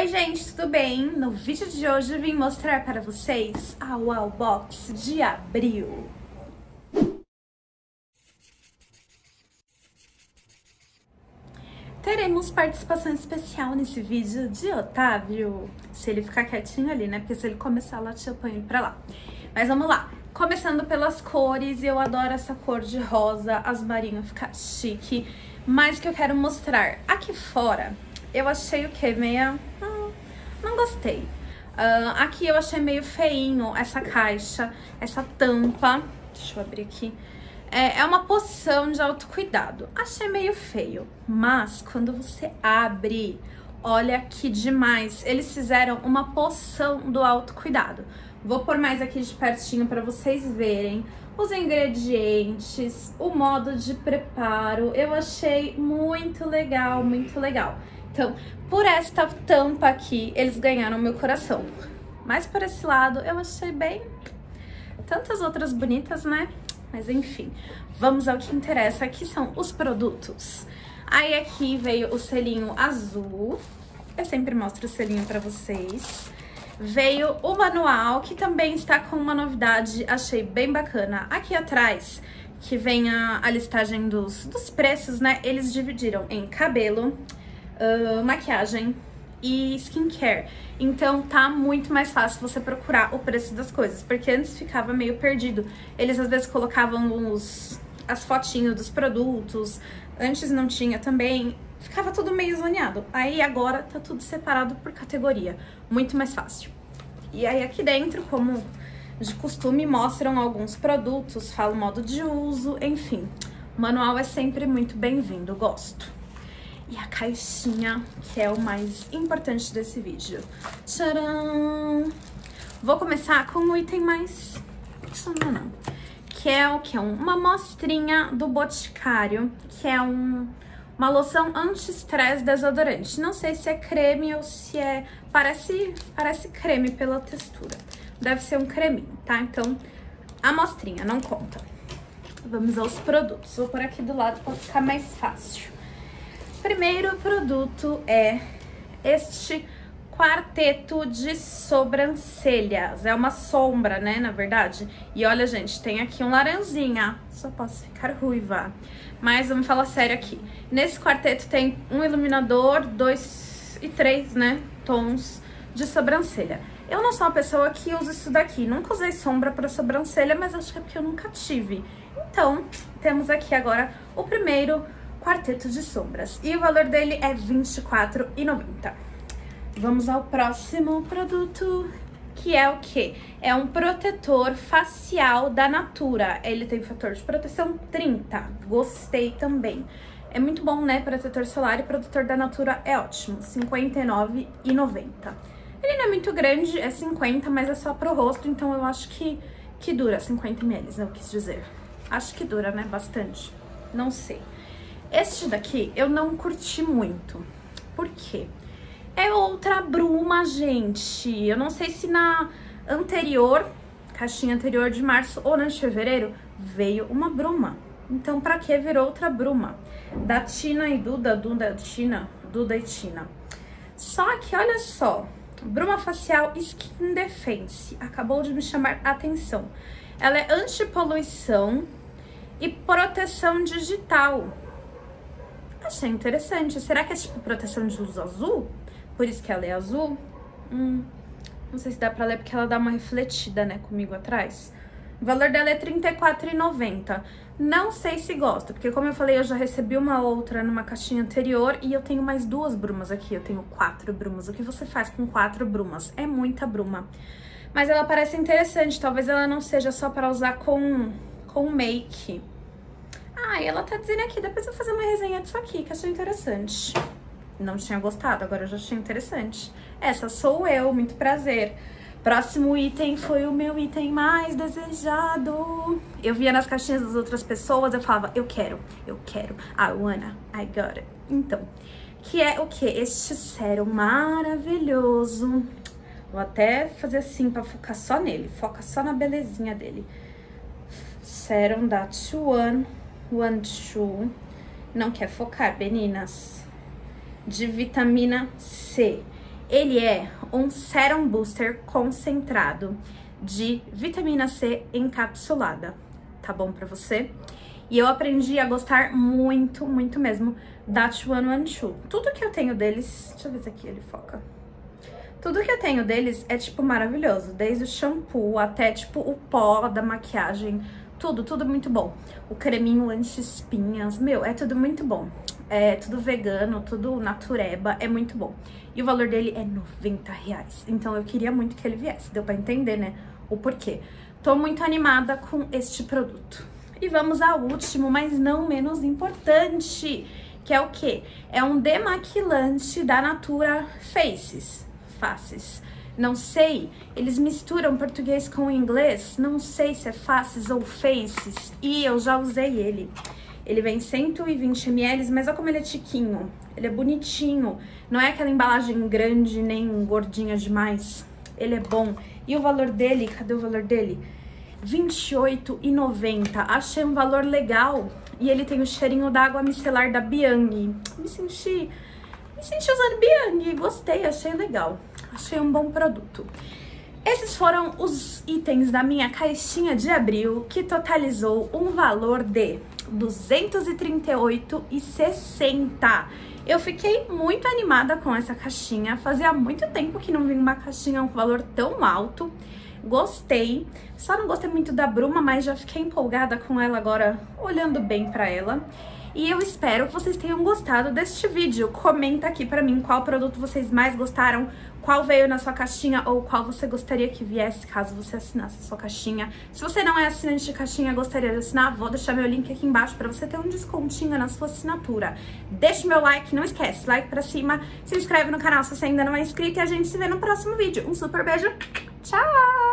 Oi gente, tudo bem? No vídeo de hoje eu vim mostrar para vocês a Wow Box de abril. Teremos participação especial nesse vídeo de Otávio. Se ele ficar quietinho ali, né? Porque se ele começar a latir, eu ponho ele pra lá. Mas vamos lá. Começando pelas cores, eu adoro essa cor de rosa, as marinhas fica chique. Mas que eu quero mostrar aqui fora, eu achei o que? Meia... Hum, não gostei. Uh, aqui eu achei meio feinho essa caixa, essa tampa. Deixa eu abrir aqui. É, é uma poção de autocuidado. Achei meio feio, mas quando você abre, olha que demais. Eles fizeram uma poção do autocuidado. Vou pôr mais aqui de pertinho para vocês verem os ingredientes, o modo de preparo. Eu achei muito legal, muito legal. Então, por esta tampa aqui, eles ganharam meu coração. Mas por esse lado, eu achei bem... Tantas outras bonitas, né? Mas enfim, vamos ao que interessa, que são os produtos. Aí aqui veio o selinho azul. Eu sempre mostro o selinho pra vocês. Veio o manual, que também está com uma novidade, achei bem bacana. Aqui atrás, que vem a, a listagem dos, dos preços, né? Eles dividiram em cabelo, uh, maquiagem e skincare. Então tá muito mais fácil você procurar o preço das coisas, porque antes ficava meio perdido. Eles às vezes colocavam os, as fotinhos dos produtos, antes não tinha também, ficava tudo meio zoneado. Aí agora tá tudo separado por categoria, muito mais fácil. E aí aqui dentro, como de costume, mostram alguns produtos, falam modo de uso, enfim. O manual é sempre muito bem-vindo, gosto e a caixinha, que é o mais importante desse vídeo. Tcharam! Vou começar com o item mais... Não, não. Que é o que? Uma amostrinha do Boticário, que é um, uma loção anti-estresse desodorante. Não sei se é creme ou se é... Parece, parece creme pela textura. Deve ser um creminho, tá? Então, amostrinha, não conta. Vamos aos produtos. Vou por aqui do lado para ficar mais fácil. Primeiro produto é este quarteto de sobrancelhas. É uma sombra, né, na verdade. E olha, gente, tem aqui um laranjinha. Só posso ficar ruiva. Mas vamos falar sério aqui. Nesse quarteto tem um iluminador, dois e três, né, tons de sobrancelha. Eu não sou uma pessoa que usa isso daqui. Nunca usei sombra para sobrancelha, mas acho que é porque eu nunca tive. Então, temos aqui agora o primeiro quarteto de sombras. E o valor dele é R$24,90. Vamos ao próximo produto, que é o que? É um protetor facial da Natura. Ele tem fator de proteção 30. Gostei também. É muito bom, né? Protetor solar e protetor da Natura é ótimo. R$59,90. Ele não é muito grande, é 50, mas é só pro rosto, então eu acho que, que dura 50 ml, eu quis dizer. Acho que dura, né? Bastante. Não sei. Este daqui eu não curti muito. Por quê? É outra bruma, gente. Eu não sei se na anterior, caixinha anterior de março ou na de fevereiro, veio uma bruma. Então, pra que virou outra bruma? Da Tina e Duda, Duda, Tina, Duda e Tina. Só que, olha só, bruma facial Skin Defense. Acabou de me chamar a atenção. Ela é anti-poluição e proteção digital. Achei interessante. Será que é tipo proteção de luz azul? Por isso que ela é azul? Hum, não sei se dá pra ler porque ela dá uma refletida, né, comigo atrás. O valor dela é R$34,90. Não sei se gosta, porque como eu falei, eu já recebi uma outra numa caixinha anterior e eu tenho mais duas brumas aqui. Eu tenho quatro brumas. O que você faz com quatro brumas? É muita bruma. Mas ela parece interessante. Talvez ela não seja só para usar com, com make. Ah, e ela tá dizendo aqui, depois eu vou fazer uma resenha disso aqui, que achei interessante. Não tinha gostado, agora eu já achei interessante. Essa sou eu, muito prazer. Próximo item foi o meu item mais desejado. Eu via nas caixinhas das outras pessoas, eu falava, eu quero, eu quero. I wanna, I got it. Então, que é o que? Este sérum maravilhoso. Vou até fazer assim pra focar só nele. Foca só na belezinha dele. Sérum da Chuan One Two, não quer focar, meninas, de vitamina C. Ele é um Serum Booster concentrado de vitamina C encapsulada. Tá bom pra você? E eu aprendi a gostar muito, muito mesmo da 2112. Tudo que eu tenho deles... Deixa eu ver se aqui ele foca. Tudo que eu tenho deles é, tipo, maravilhoso. Desde o shampoo até, tipo, o pó da maquiagem. Tudo, tudo muito bom. O creminho anti-espinhas, meu, é tudo muito bom. É tudo vegano, tudo natureba, é muito bom. E o valor dele é 90 reais. Então eu queria muito que ele viesse. Deu pra entender, né? O porquê. Tô muito animada com este produto. E vamos ao último, mas não menos importante, que é o quê? É um demaquilante da Natura Faces faces. Não sei, eles misturam português com inglês, não sei se é faces ou faces, e eu já usei ele. Ele vem 120 ml, mas olha como ele é tiquinho, ele é bonitinho, não é aquela embalagem grande nem gordinha demais. Ele é bom. E o valor dele, cadê o valor dele? R$28,90. Achei um valor legal. E ele tem o cheirinho da água micelar da Biang. Me senti, me senti usando Biang, gostei, achei legal achei um bom produto. Esses foram os itens da minha caixinha de abril, que totalizou um valor de R$ 238,60. Eu fiquei muito animada com essa caixinha, fazia muito tempo que não vinha uma caixinha com valor tão alto. Gostei, só não gostei muito da bruma, mas já fiquei empolgada com ela agora, olhando bem pra ela. E eu espero que vocês tenham gostado deste vídeo. Comenta aqui pra mim qual produto vocês mais gostaram, qual veio na sua caixinha ou qual você gostaria que viesse caso você assinasse a sua caixinha. Se você não é assinante de caixinha e gostaria de assinar, vou deixar meu link aqui embaixo pra você ter um descontinho na sua assinatura. Deixe meu like, não esquece, like pra cima, se inscreve no canal se você ainda não é inscrito e a gente se vê no próximo vídeo. Um super beijo, tchau!